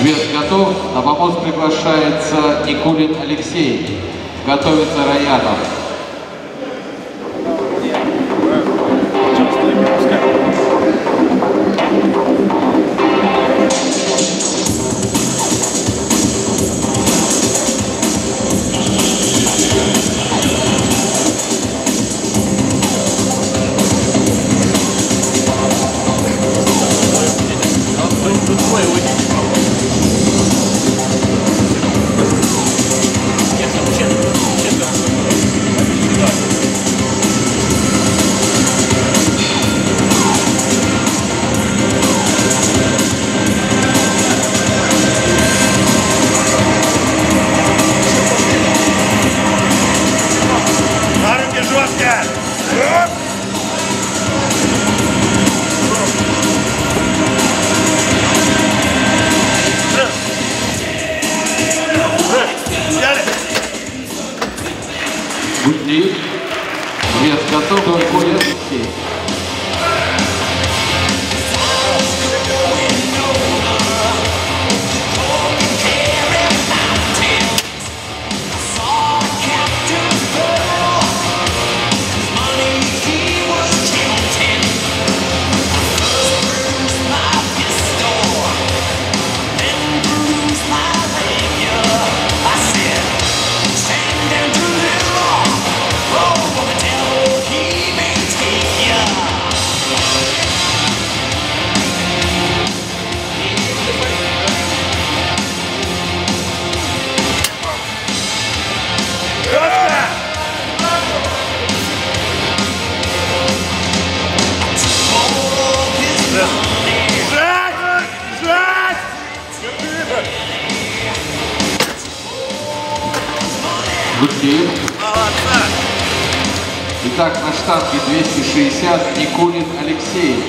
Вес готов. На помост приглашается Никулин Алексей. Готовится Раянов. Взяли? Гудит. Вес готов. Никулин Алексей. Молодца! Итак, на штанге 260 Никулин Алексей.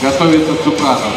Готовится Цуканов.